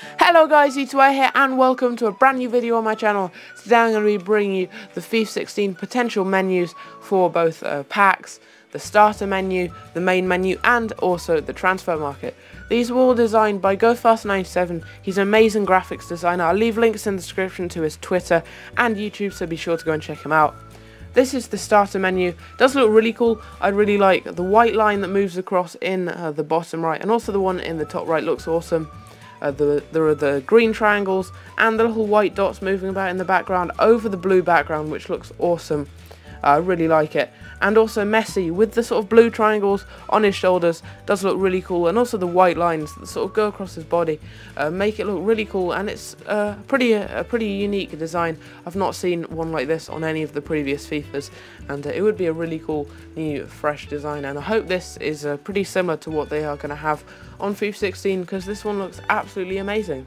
Hello guys, E2A here and welcome to a brand new video on my channel. Today I'm going to be bringing you the FIFA 16 potential menus for both uh, packs, the starter menu, the main menu and also the transfer market. These were all designed by GoFast97, he's an amazing graphics designer. I'll leave links in the description to his Twitter and YouTube so be sure to go and check him out. This is the starter menu. Does look really cool. I really like the white line that moves across in uh, the bottom right and also the one in the top right looks awesome. Uh, the, there are the green triangles and the little white dots moving about in the background over the blue background which looks awesome. I really like it. And also Messi with the sort of blue triangles on his shoulders does look really cool. And also the white lines that sort of go across his body uh, make it look really cool. And it's uh, pretty a pretty unique design. I've not seen one like this on any of the previous FIFAs. And uh, it would be a really cool new fresh design. And I hope this is uh, pretty similar to what they are going to have on FIFA 16 because this one looks absolutely amazing.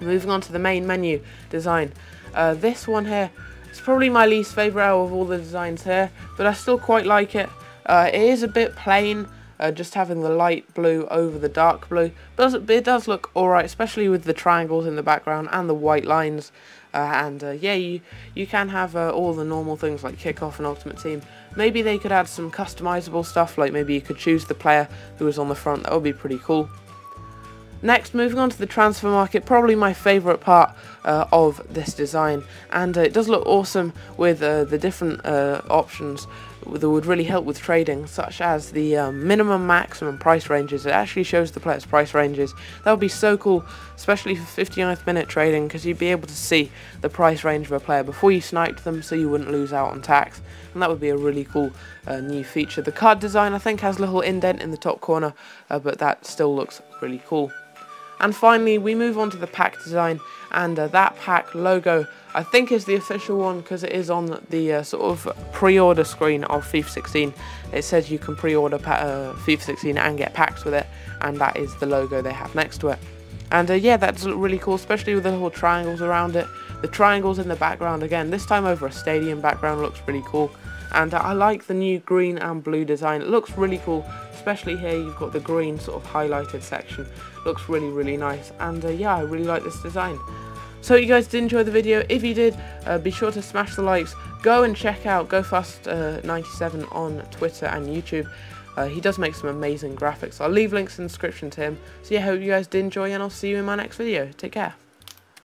Moving on to the main menu design. Uh, this one here it's probably my least favourite out of all the designs here, but I still quite like it. Uh, it is a bit plain, uh, just having the light blue over the dark blue, but it does look alright, especially with the triangles in the background and the white lines. Uh, and uh, yeah, you, you can have uh, all the normal things like kickoff and ultimate team. Maybe they could add some customizable stuff, like maybe you could choose the player who was on the front, that would be pretty cool. Next, moving on to the transfer market, probably my favourite part uh, of this design. And uh, it does look awesome with uh, the different uh, options that would really help with trading, such as the um, minimum maximum price ranges. It actually shows the player's price ranges. That would be so cool, especially for 59th minute trading, because you'd be able to see the price range of a player before you sniped them so you wouldn't lose out on tax. And that would be a really cool uh, new feature. The card design, I think, has a little indent in the top corner, uh, but that still looks really cool. And finally, we move on to the pack design, and uh, that pack logo, I think is the official one because it is on the uh, sort of pre-order screen of FIFA 16. It says you can pre-order uh, FIFA 16 and get packs with it, and that is the logo they have next to it. And uh, yeah, that's really cool, especially with the little triangles around it. The triangles in the background again, this time over a stadium background looks really cool. And I like the new green and blue design. It looks really cool, especially here you've got the green sort of highlighted section. Looks really, really nice. And uh, yeah, I really like this design. So you guys did enjoy the video. If you did, uh, be sure to smash the likes. Go and check out GoFast97 uh, on Twitter and YouTube. Uh, he does make some amazing graphics. I'll leave links in the description to him. So yeah, hope you guys did enjoy and I'll see you in my next video. Take care.